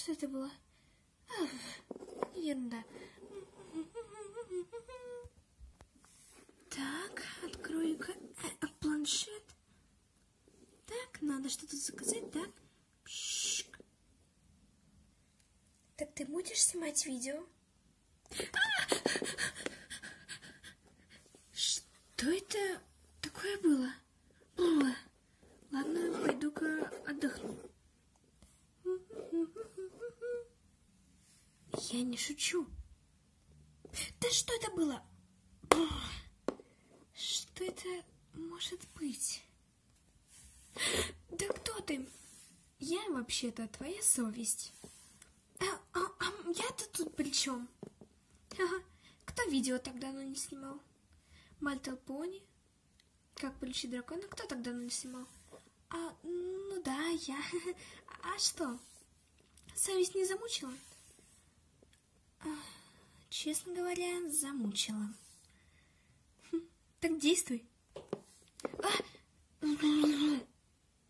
что, это было? Ах, ерунда. Так, открою-ка э, планшет. Так, надо что-то заказать, так? Так ты будешь снимать видео? Что это такое было? Было. Ладно, пойду-ка отдохну. Я не шучу. Да что это было? Что это может быть? Да кто ты? Я вообще-то твоя совесть. А, а, а я-то тут при чем? Ага. Кто видео так давно не снимал? Мальтел Пони? Как получить дракона? Кто так давно не снимал? А, ну да, я. А что? Совесть не замучила? Честно говоря, замучила. Хм, так действуй. А!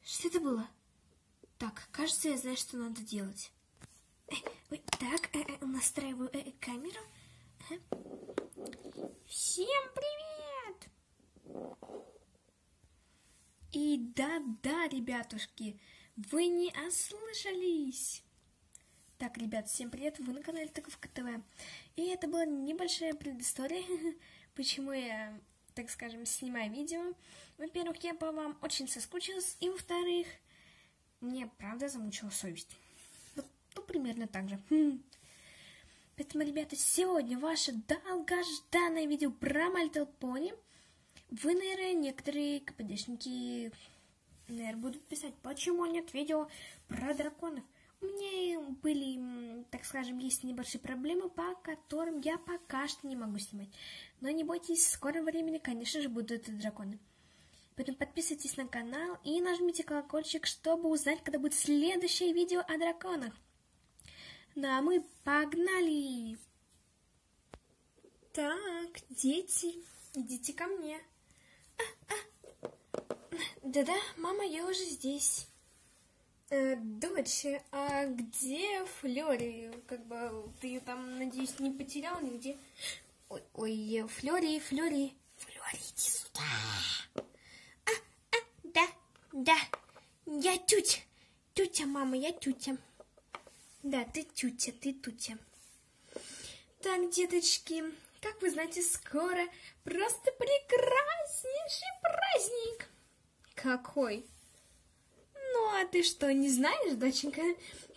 Что это было? Так, кажется, я знаю, что надо делать. Э, так, э, э, настраиваю камеру. Всем привет! И да-да, ребятушки, вы не ослышались. Так, ребят, всем привет, вы на канале Таковка ТВ. И это была небольшая предыстория, почему я, так скажем, снимаю видео. Во-первых, я по вам очень соскучилась, и во-вторых, мне правда замучила совесть. Вот, ну, примерно так же. Хм. Поэтому, ребята, сегодня ваше долгожданное видео про Мальтел Пони. Вы, наверное, некоторые КПДшники, наверное, будут писать, почему нет видео про драконов. Меня были, так скажем, есть небольшие проблемы, по которым я пока что не могу снимать. Но не бойтесь, в скором времени, конечно же, будут эти драконы. Поэтому подписывайтесь на канал и нажмите колокольчик, чтобы узнать, когда будет следующее видео о драконах. Ну а мы погнали! Так, дети, идите ко мне. Да-да, мама, я уже здесь. Э, дочь, а где Флори? Как бы ты ее там, надеюсь, не потерял нигде? Ой, ой, Флори, Флори. Флори, иди сюда. А, а, да, да, я тютя. Тютя, мама, я тютя. Да, ты тютя, ты тутя. Так, деточки, как вы знаете, скоро просто прекраснейший праздник. Какой? Ну, а ты что, не знаешь, доченька?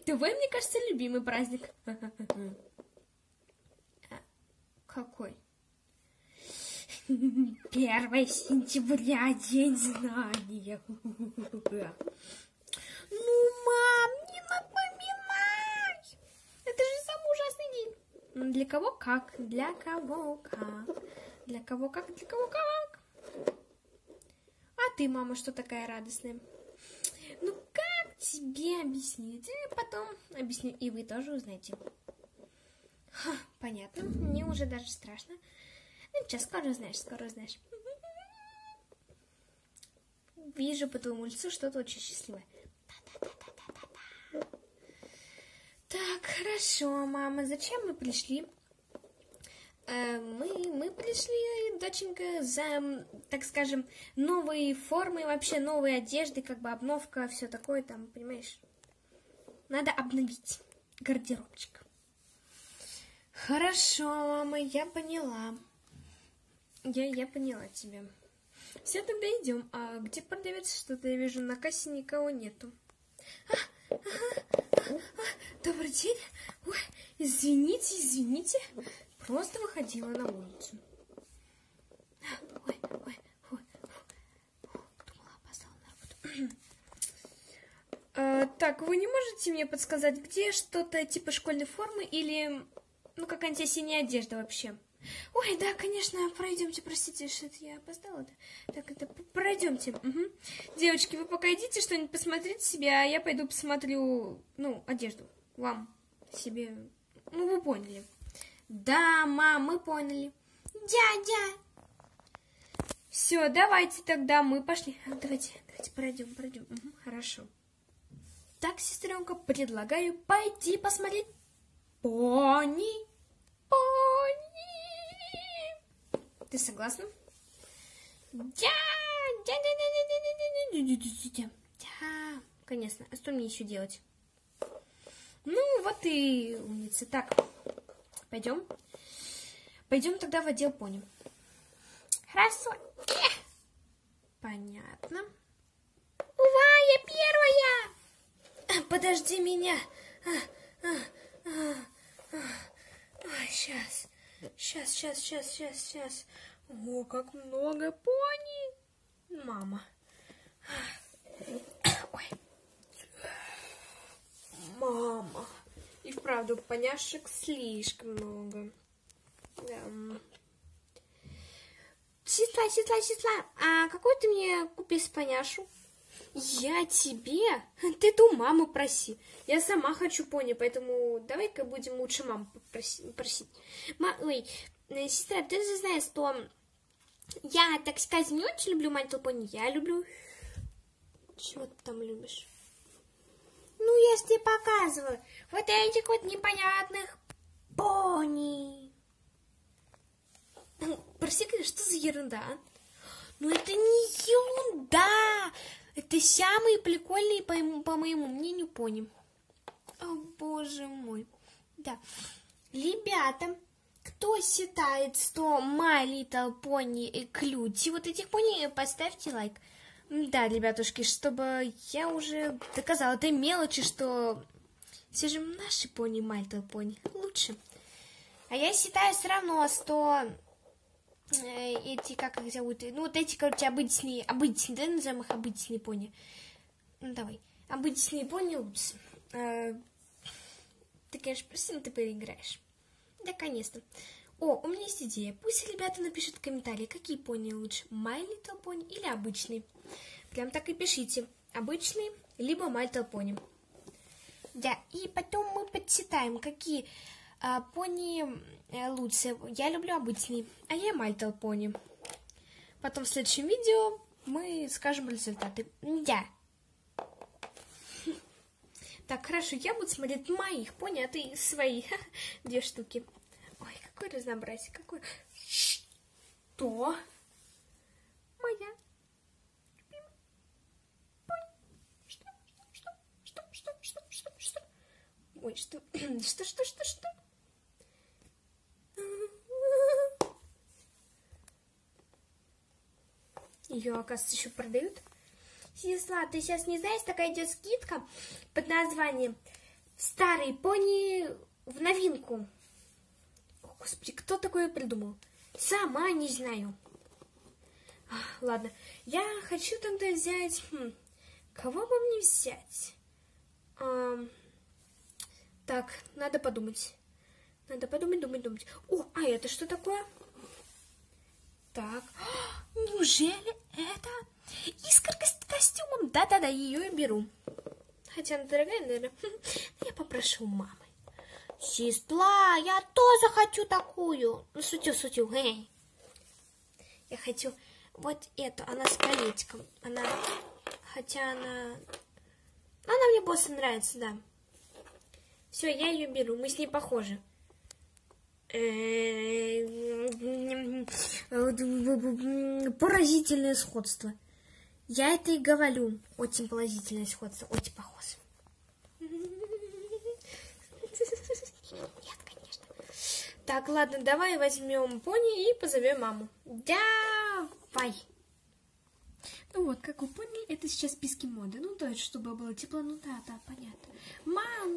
Твой, мне кажется, любимый праздник. А, какой? Первое сентября, день знания. Ну, мам, не напоминай! Это же самый ужасный день. Для кого как? Для кого как? Для кого как? Для кого как? А ты, мама, что такая радостная? Тебе объяснить? И потом объясню, и вы тоже узнаете. Ха, понятно, мне уже даже страшно. Ну, сейчас скоро узнаешь, скоро узнаешь. Вижу по твоему лицу что-то очень счастливое. Так, хорошо, мама, зачем мы пришли? Э, мы, мы пришли, доченька, за, так скажем, новые формы, вообще новые одежды, как бы обновка, все такое там, понимаешь? Надо обновить гардеробчик. Хорошо, мама, я поняла. Я, я поняла тебя. Все, тогда идем. А где продавец? Что-то я вижу, на кассе никого нету. А, ага, а, а, добрый день. Ой, извините, извините. Просто выходила на улицу. Ой, ой, ой. Думала, опоздала на работу. А, так, вы не можете мне подсказать, где что-то типа школьной формы или, ну, какая-нибудь синяя одежда вообще? Ой, да, конечно, пройдемте, простите, что это я опоздала. -то. Так, это пройдемте. Угу. Девочки, вы пока идите что-нибудь посмотрите себе, а я пойду посмотрю, ну, одежду вам себе. Ну, вы поняли. Да, мам, мы поняли. Дядя! Все, давайте тогда мы пошли. Давайте, давайте пройдем, пройдем. Угу, хорошо. Так, сестренка, предлагаю пойти посмотреть пони. Пони. Ты согласна? Да, да, да, да, да, да, да, да, да, да, конечно. А что мне еще делать? Ну, вот и умница. Так, пойдем. Пойдем тогда в отдел пони. Хорошо. Понятно. Ува, я первая! Подожди меня. Сейчас. Сейчас, сейчас, сейчас, сейчас, сейчас. О, как много пони. Мама. Ой. Мама. И вправду, поняшек слишком много. Да. Сестра, сестра, сестра, а какой ты мне купишь поняшу? Я тебе? Ты ту маму проси. Я сама хочу пони, поэтому давай-ка будем лучше маму просить. Ма Ой, э, сестра, ты же знаешь, что я, так сказать, не очень люблю Little Pony. Я люблю... Чего ты там любишь? Ну, я тебе показываю. Вот этих вот непонятных пони. Прости, что за ерунда? А? Ну, это не ерунда. Это самые прикольные, по, по моему мнению, пони. О, боже мой. Да. Ребята, кто считает, что My Little Pony клюти вот этих пони, поставьте лайк. Да, ребятушки, чтобы я уже доказала этой мелочи, что все же наши пони My Little Pony лучше. А я считаю все равно, что эти, как их зовут, ну вот эти, короче, обычные, обычные, да, назовем их обычные пони. Ну давай, обычные пони лучше. Э, ты, конечно, прости, но ты переиграешь. Наконец-то. О, у меня есть идея. Пусть ребята напишут в комментарии, какие пони лучше, My Little Pony или обычный. Прям так и пишите. Обычный, либо My Little Pony. Да, и потом мы подсчитаем, какие а, пони а, лучше. Я люблю обычный, а я Little Pony. Потом в следующем видео мы скажем результаты. Да. Так, хорошо, я буду смотреть моих пони, а ты свои. Две штуки. Ой, какое разнообразие, какое... Что? Моя. Что? Что? Что? Что? Ой, что? Что? Что? Что? Что? Ее, оказывается, еще продают. Сесла, ты сейчас не знаешь, такая идет скидка под названием «Старые пони в новинку». О, господи, кто такое придумал? Сама не знаю. А, ладно, я хочу тогда взять... Хм, кого бы мне взять? А, так, надо подумать. Надо подумать, думать, думать. О, а это что такое? Так, неужели это искорка с костюмом? Да-да-да, ее и беру. Хотя она дорогая, наверное. Я попрошу мамы. Сестра, я тоже хочу такую. Ну, шутю, шутю. Эй. Я хочу вот эту. Она с колечком. Она, хотя она... Она мне больше нравится, да. Все, я ее беру. Мы с ней похожи. Поразительное сходство. Я это и говорю. Очень положительное сходство. Очень похоже. Нет, конечно. Так, ладно, давай возьмем пони и позовем маму. Давай. Ну вот, как вы поняли, это сейчас списки моды. Ну, есть, чтобы было тепло, ну да, да, понятно. Мам,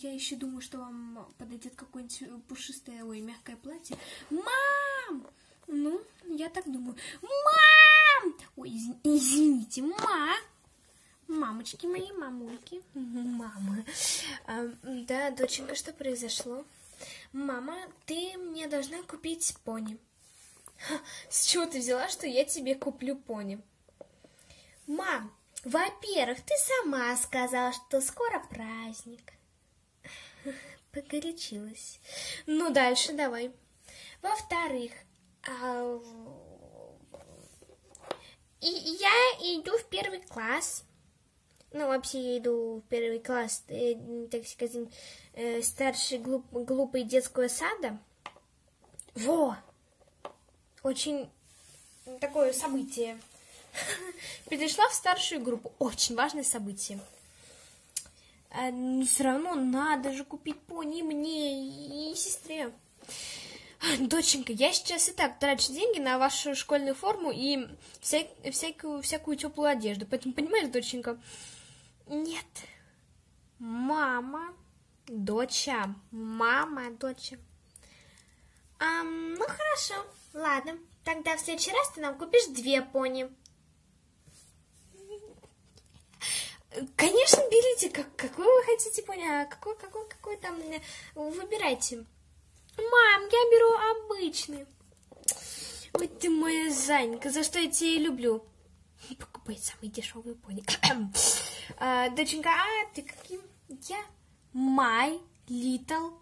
я еще думаю, что вам подойдет какое-нибудь пушистое, ой, мягкое платье. Мам! Ну, я так думаю. Мам! Ой, из, извините, ма! Мамочки мои, мамульки. Мама. А, да, доченька, что произошло? Мама, ты мне должна купить пони. Ха, с чего ты взяла, что я тебе куплю пони? Мам, во-первых, ты сама сказала, что скоро праздник. Погорячилась. Ну, дальше давай. Во-вторых, а... и я иду в первый класс. ну, вообще я иду в первый класс, э, так сказать, э, старший глуп, глупый детского сада. Во! Очень такое событие. Перешла в старшую группу. Очень важное событие. А, но все равно надо же купить пони мне и сестре. Доченька, я сейчас и так трачу деньги на вашу школьную форму и вся, всякую, всякую теплую одежду. Поэтому, понимаешь, доченька, нет. Мама, доча, мама, доча. А, ну хорошо, ладно. Тогда в следующий раз ты нам купишь две пони. Конечно, берите, как, какой вы хотите пони, а какой, какой, какой там, э, выбирайте. Мам, я беру обычный. Ой, ты моя Занька, за что я тебя и люблю. Покупай самый дешевый пони. а, доченька, а ты каким? Я My Little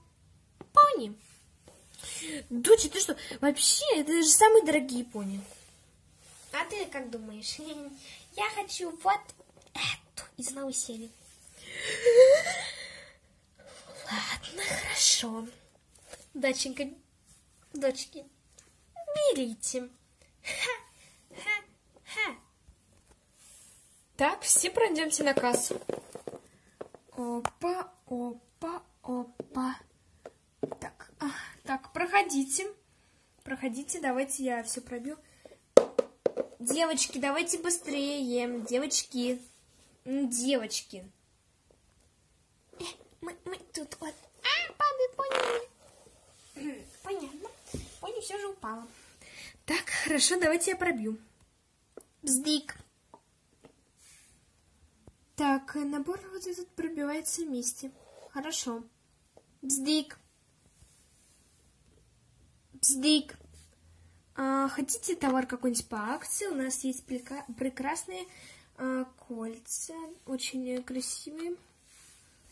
Pony. Доча, ты что? Вообще, это же самые дорогие пони. А ты как думаешь? Я хочу вот эту из серии. Ладно, хорошо. Доченька, дочки, берите. Так, все пройдемте на кассу. Опа, опа, опа. Так, а, так, проходите. Проходите, давайте я все пробью. Девочки, давайте быстрее. Девочки. Девочки. Э, мы, мы тут вот. А, падает поняли. Понятно. Пони все же упала. Так, хорошо, давайте я пробью. Бздик. Так, набор вот этот пробивается вместе. Хорошо. Бздик. Бздик. А, хотите товар какой-нибудь по акции? У нас есть прекрасные кольца. Очень красивые.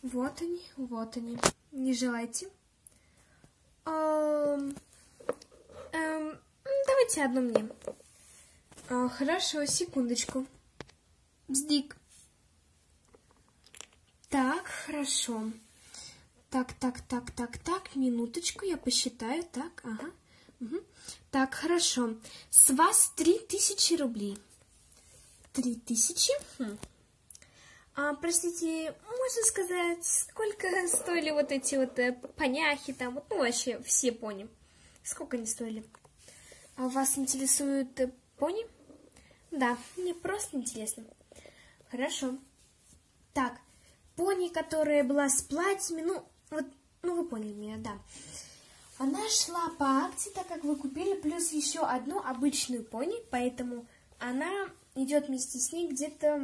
Вот они, вот они. Не желаете? Эм, эм, давайте одну мне. А, хорошо, секундочку. Бздик. Так, хорошо. Так, так, так, так, так, минуточку, я посчитаю. Так, ага. Угу. Так, хорошо. С вас три тысячи рублей. Три тысячи? Хм. А, простите, можно сказать, сколько стоили вот эти вот э, поняхи там, вот, ну, вообще все пони? Сколько они стоили? А вас интересуют э, пони? Да, мне просто интересно. Хорошо. Так, пони, которая была с платьями, ну, вот, ну, вы поняли меня, да. Она шла по акции, так как вы купили, плюс еще одну обычную пони, поэтому она идет вместе с ней где-то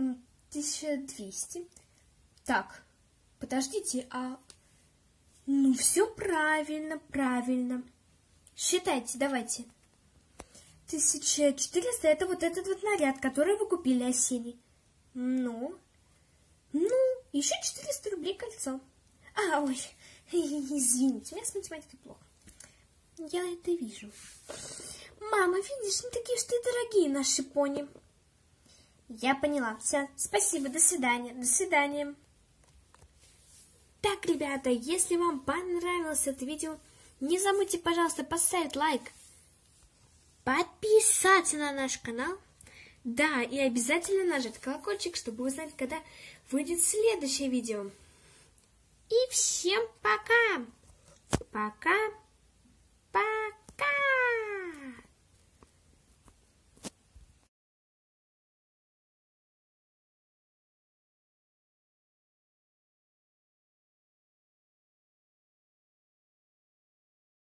1200. Так, подождите, а... Ну, все правильно, правильно. Считайте, давайте. 1400 это вот этот вот наряд, который вы купили осенний. Ну, ну, еще 400 рублей кольцо. А, ой, извините, у меня с математикой плохо. Я это вижу. Мама, видишь, не такие уж ты дорогие наши пони. Я поняла. Все, спасибо, до свидания, до свидания. Так, ребята, если вам понравилось это видео, не забудьте, пожалуйста, поставить лайк, подписаться на наш канал, да, и обязательно нажать колокольчик, чтобы узнать, когда выйдет следующее видео. И всем пока! Пока!